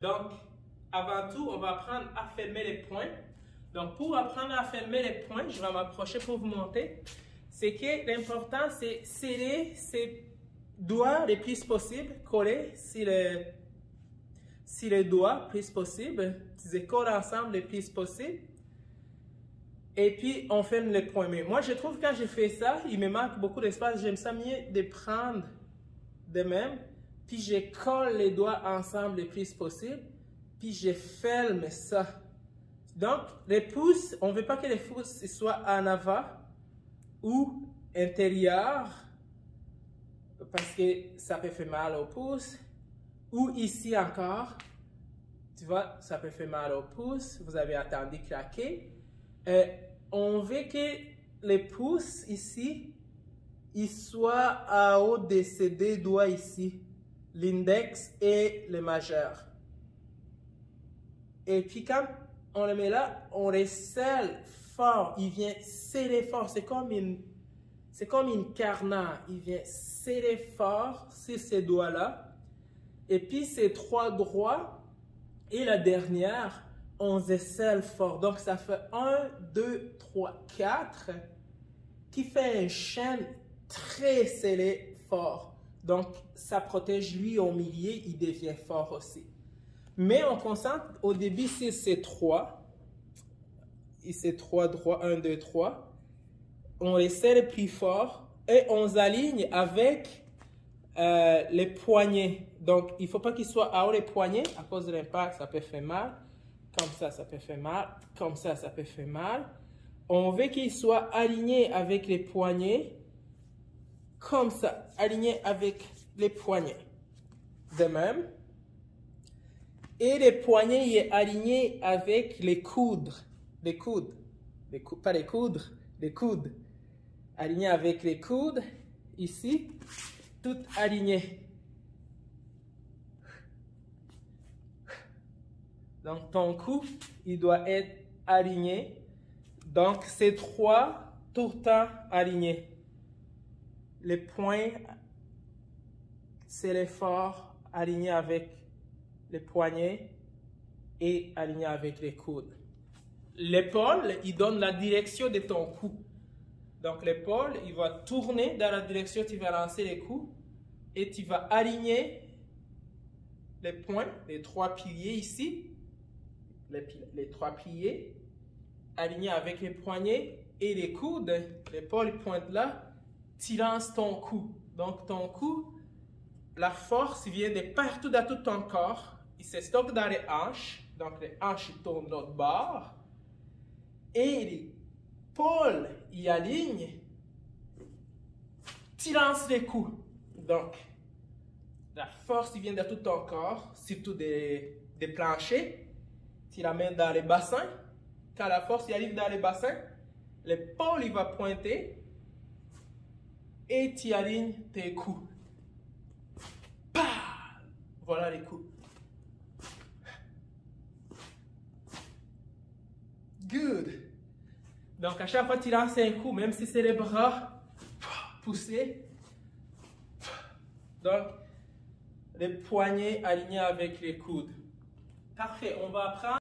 Donc, avant tout, on va apprendre à fermer les points. Donc, pour apprendre à fermer les points, je vais m'approcher pour vous montrer. C'est que l'important, c'est serrer ses doigts le plus possible, coller sur les, sur les doigts le plus possible, les coller ensemble le plus possible. Et puis, on ferme les points. Mais moi, je trouve que quand je fais ça, il me manque beaucoup d'espace. J'aime ça mieux de prendre de même puis je colle les doigts ensemble le plus possible, puis je ferme ça. Donc, les pouces, on ne veut pas que les pouces soient en avant ou intérieur, parce que ça peut faire mal au pouce, ou ici encore, tu vois, ça peut faire mal au pouce, vous avez attendu craquer. Euh, on veut que les pouces ici, ils soient à haut de ces deux doigts ici l'index et le majeur. Et puis quand on le met là, on scelle fort. Il vient serrer fort. C'est comme une, c'est comme une. Il vient serrer fort sur ces doigts-là. Et puis ces trois droits et la dernière, on scelle fort. Donc ça fait 1, 2, 3, 4 qui fait une chaîne très scellée fort. Donc, ça protège lui au milieu, il devient fort aussi. Mais on concentre au début sur ces trois. Et ces trois droits, 1, 2, 3. On les serre plus fort et on s'aligne avec euh, les poignets. Donc, il ne faut pas qu'ils soient à haut les poignets à cause de l'impact, ça peut faire mal. Comme ça, ça peut faire mal. Comme ça, ça peut faire mal. On veut qu'ils soient alignés avec les poignets comme ça, aligné avec les poignets. De même. Et les poignets est aligné avec les coudes. Les coudes. Les pas les coudres, les coudes. Aligné avec les coudes. Ici. Tout aligné. Donc ton cou, il doit être aligné. Donc ces trois tout temps alignés les poings, c'est l'effort aligné avec les poignets et aligné avec les coudes. L'épaule, il donne la direction de ton cou. Donc l'épaule, il va tourner dans la direction, tu vas lancer les coups et tu vas aligner les points, les trois piliers ici, les, les trois piliers, alignés avec les poignets et les coudes. L'épaule pointe là tu lances ton cou. Donc, ton cou, la force vient de partout dans tout ton corps. Il se stocke dans les hanches. Donc, les hanches tournent l'autre bord. Et les pôles y alignent. Tu lances les coups. Donc, la force vient de tout ton corps, surtout des, des planchers. Tu l'amènes dans les bassins. Quand la force y arrive dans les bassins, l'épaule il va pointer et tu alignes tes coups. Voilà les coups. Good. Donc à chaque fois que tu lances un coup, même si c'est les bras, poussés. Donc les poignets alignés avec les coudes. Parfait, on va apprendre.